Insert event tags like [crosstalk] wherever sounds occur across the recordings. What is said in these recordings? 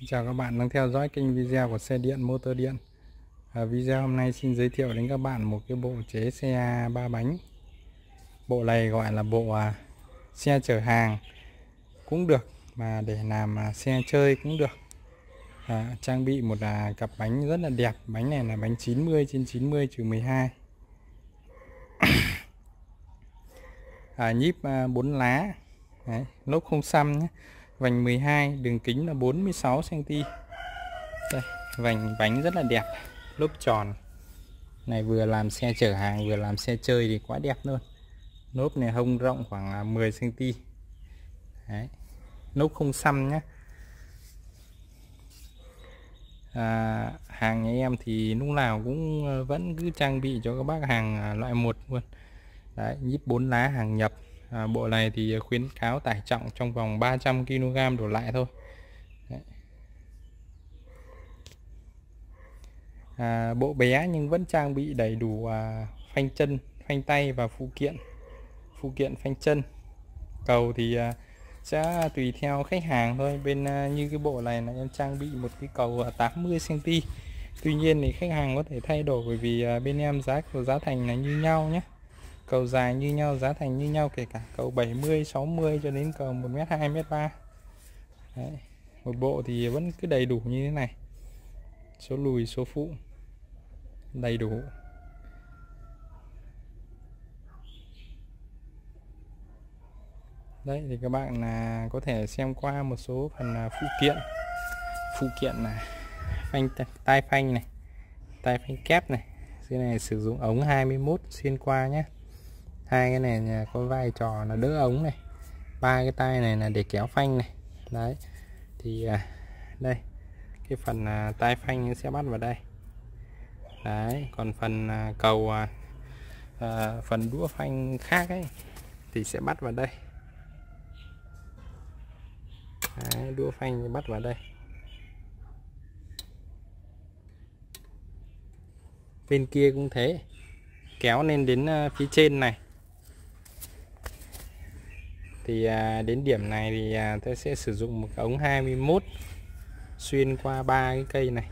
Xin chào các bạn đang theo dõi kênh video của xe điện motor điện. À, Video hôm nay xin giới thiệu đến các bạn một cái bộ chế xe ba bánh. Bộ này gọi là bộ à, xe chở hàng cũng được mà để làm à, xe chơi cũng được. À, Trang bị một à, cặp bánh rất là đẹp. Bánh này là bánh 90 trên 90 trừ 12 [coughs] à, Nhíp à, 4 lá. Đấy, lốp không xăm nhé vành 12 đường kính là 46 cm đây vành bánh rất là đẹp lốp tròn. Này vừa làm xe chở hàng vừa làm xe chơi thì quá đẹp luôn. Lốp này hông rộng khoảng 10 cm Đấy. lốp không xăm nhé à, hàng nhà em thì lúc nào cũng ờ, vẫn cứ trang bị cho các bác hàng à, loại một luôn. Đấy, nhíp 4 lá hàng nhập à, bộ này thì à, khuyến cáo tải trọng trong vòng 300 kg đổ lại thôi. À, bộ bé nhưng vẫn trang bị đầy đủ à, phanh chân phanh tay và phụ kiện phụ kiện phanh chân. Cầu thì à, sẽ tùy theo khách hàng thôi. Bên à, như cái bộ này là em trang bị một cái cầu à, 80 cm Tuy nhiên thì khách hàng có thể thay đổi bởi vì à, bên em giá của giá thành là như nhau nhé cầu dài như nhau, giá thành như nhau, kể cả cầu 70 60 cho đến cầu 1m2 1m3 Đấy. một bộ thì vẫn cứ đầy đủ như thế này. Số lùi, số phụ, đầy đủ. Đấy, thì các bạn là có thể xem qua một số phần là phụ kiện. Phụ kiện là phanh, tai phanh này, tai phanh kép này. Dưới này sử dụng ống 21 xuyên qua nhé hai cái này có vai trò là đỡ ống này. Ba cái tay này là để kéo phanh này. Đấy. Thì à, đây. Cái phần à, tay phanh sẽ bắt vào đây. Đấy. Còn phần à, cầu à, phần đũa phanh khác ấy thì sẽ bắt vào đây. Đấy, đũa phanh bắt vào đây. Bên kia cũng thế. Kéo lên đến phía trên này thì à, đến điểm này thì à, tôi sẽ sử dụng một ống 21 xuyên qua ba cái cây này.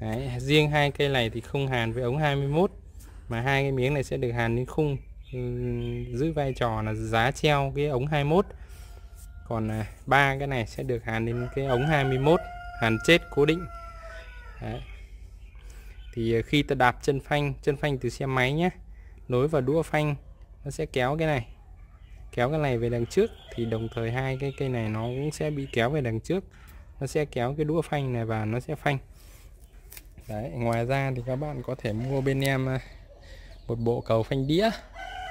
Đấy, riêng hai cây này thì không hàn với ống 21 mà hai cái miếng này sẽ được hàn đến khung giữ vai trò là giá treo cái ống 21 còn à, ba cái này sẽ được hàn đến cái ống 21 hàn chết cố định. Đấy. thì à, khi ta đạp chân phanh chân phanh từ xe máy nhé nối vào đũa phanh nó sẽ kéo cái này kéo cái này về đằng trước thì đồng thời hai cái cây này nó cũng sẽ bị kéo về đằng trước nó sẽ kéo cái đũa phanh này và nó sẽ phanh đấy ngoài ra thì các bạn có thể mua bên em à, một bộ cầu phanh đĩa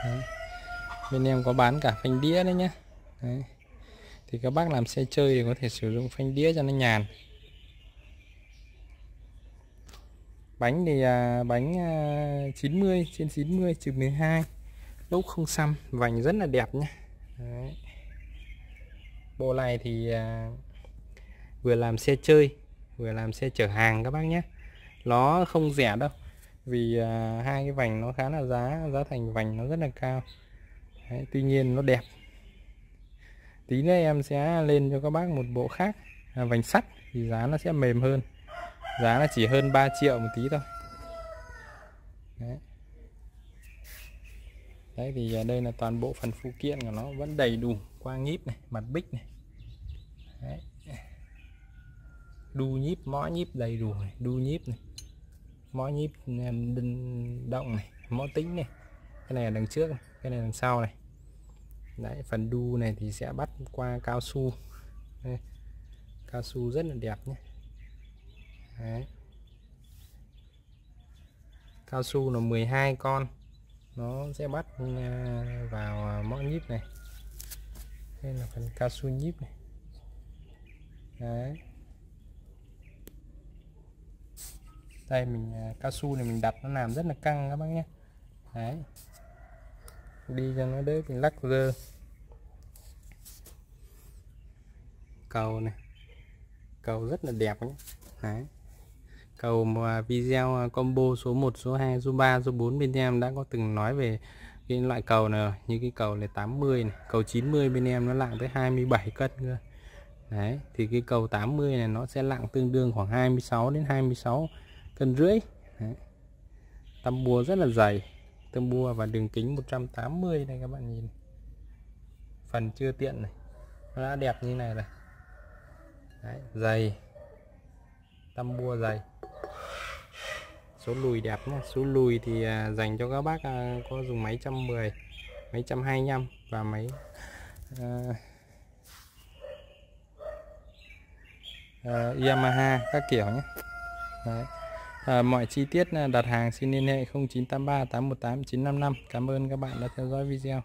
đấy. bên em có bán cả phanh đĩa đấy nhé đấy. thì các bác làm xe chơi thì có thể sử dụng phanh đĩa cho nó nhàn bánh thì à, bánh à, 90 trên 90 trừ 12 đúc không xăm vành rất là đẹp nhé Đấy. bộ này thì à, vừa làm xe chơi vừa làm xe chở hàng các bác nhé nó không rẻ đâu vì à, hai cái vành nó khá là giá giá thành vành nó rất là cao. Đấy, tuy nhiên nó đẹp. Tí nữa em sẽ lên cho các bác một bộ khác. À, vành sắt thì giá nó sẽ mềm hơn. Giá là chỉ hơn 3 triệu một tí thôi. Đấy đấy, thì à, đây là toàn bộ phần phụ kiện của nó vẫn đầy đủ qua nhíp này, mặt bích này đấy. đu nhíp, mõ nhíp đầy đủ này, đu nhíp này, mõ nhíp động này, mõ tính này cái này là đằng trước này. cái này đằng sau này đấy, phần đu này thì sẽ bắt qua cao su đây. cao su rất là đẹp nhé đấy. cao su là 12 con nó sẽ bắt à, vào à, mõm nhíp này. Đây là phần cao su nhíp này. Đấy. Đây mình à, cao su này mình đặt nó làm rất là căng các bác nhé. Đấy. Đi cho nó đỡ bị lắc rơ cầu này. Cầu rất là đẹp nhé. Đấy cầu mà video à, combo số 1 số 2 số 3 số 4 bên em đã có từng nói về cái loại cầu này rồi. như cái cầu này 80 này cầu 90 bên em nó nặng tới 27 cân cơ. Đấy thì cái cầu 80 này nó sẽ nặng tương đương khoảng 26 đến 26 cân rưỡi. Đấy. tăm bùa rất là dày tăm bùa và đường kính 180 đây các bạn nhìn. Phần chưa tiện này nó đã đẹp như này rồi. Đấy, dày. Tăm bùa dày số lùi đẹp nhé số lùi thì à, dành cho các bác à, có dùng máy 110 máy 125 và máy uh, uh, Yamaha các kiểu nhé Đấy. À, mọi chi tiết đặt hàng xin liên hệ 0983 818 955 Cảm ơn các bạn đã theo dõi video.